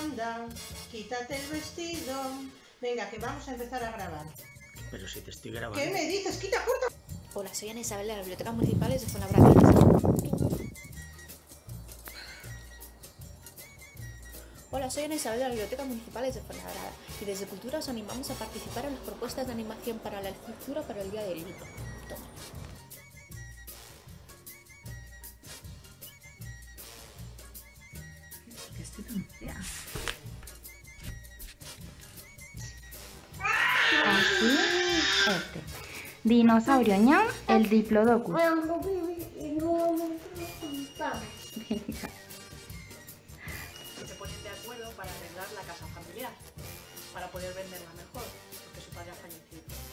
Anda, quítate el vestido. Venga, que vamos a empezar a grabar. Pero si te estoy grabando. ¿Qué me dices? Quita, corta. Hola, soy Ana Isabel de las Bibliotecas Municipales de Fuenlabrada. Hola, soy Ana Isabel de las Bibliotecas Municipales de Fuenlabrada y desde Cultura os animamos a participar en las propuestas de animación para la lectura para el Día del Libro. Toma. Dinosaurio ñam, el diplodocus. se ponen de acuerdo para arreglar la casa familiar, para poder venderla mejor, porque su padre ha fallecido.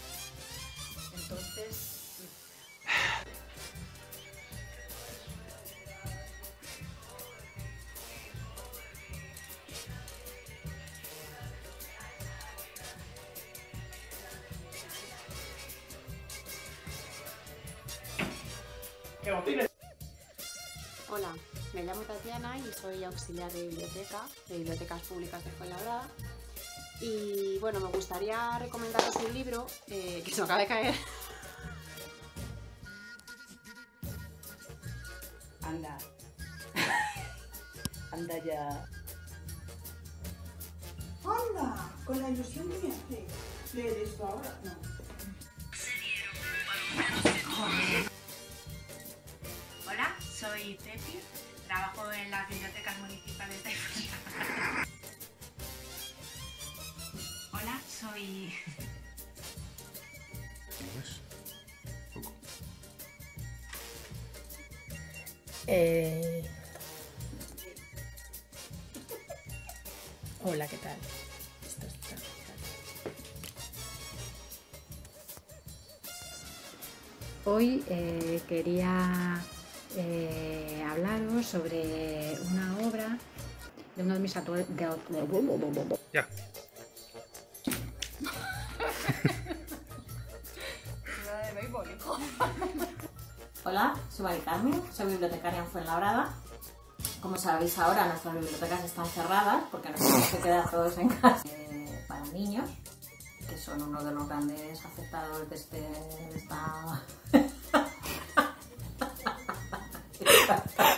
Hola, me llamo Tatiana y soy auxiliar de biblioteca, de Bibliotecas Públicas de Fuenlabrada. Y bueno, me gustaría recomendaros un libro eh, que se me acaba de caer. Anda. Anda ya. Anda, con la ilusión que me hace. Leer esto ahora. No. Soy trabajo en las bibliotecas municipales de Fuenlabrada. Hola, soy... Eh... Hola, ¿qué tal? Hoy eh, quería eh, hablaros sobre una obra de uno de mis autores. de- Ya. Hola, soy Mari Carmen, soy bibliotecaria en Fuenlabrada. Como sabéis ahora, nuestras bibliotecas están cerradas porque nos tenemos que quedar todos en casa. Eh, para niños, que son uno de los grandes afectados de, este, de esta... ¡Gracias!